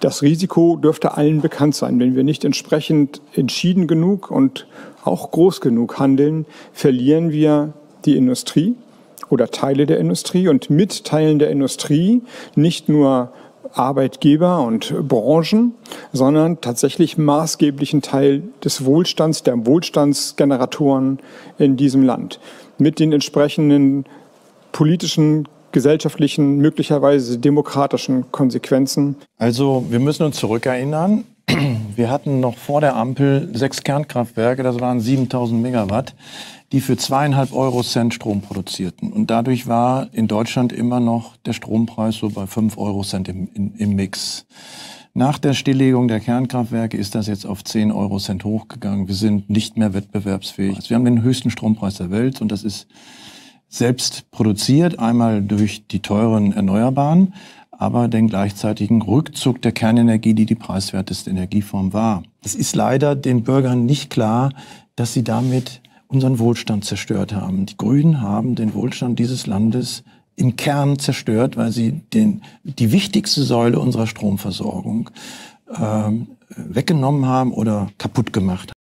Das Risiko dürfte allen bekannt sein. Wenn wir nicht entsprechend entschieden genug und auch groß genug handeln, verlieren wir die Industrie oder Teile der Industrie und mit Teilen der Industrie nicht nur Arbeitgeber und Branchen, sondern tatsächlich maßgeblichen Teil des Wohlstands, der Wohlstandsgeneratoren in diesem Land. Mit den entsprechenden politischen gesellschaftlichen, möglicherweise demokratischen Konsequenzen. Also wir müssen uns zurückerinnern. Wir hatten noch vor der Ampel sechs Kernkraftwerke, das waren 7000 Megawatt, die für zweieinhalb Euro Cent Strom produzierten. Und dadurch war in Deutschland immer noch der Strompreis so bei fünf Euro Cent im, im, im Mix. Nach der Stilllegung der Kernkraftwerke ist das jetzt auf 10 Euro Cent hochgegangen. Wir sind nicht mehr wettbewerbsfähig. Wir haben den höchsten Strompreis der Welt und das ist selbst produziert, einmal durch die teuren Erneuerbaren, aber den gleichzeitigen Rückzug der Kernenergie, die die preiswerteste Energieform war. Es ist leider den Bürgern nicht klar, dass sie damit unseren Wohlstand zerstört haben. Die Grünen haben den Wohlstand dieses Landes im Kern zerstört, weil sie den, die wichtigste Säule unserer Stromversorgung ähm, weggenommen haben oder kaputt gemacht haben.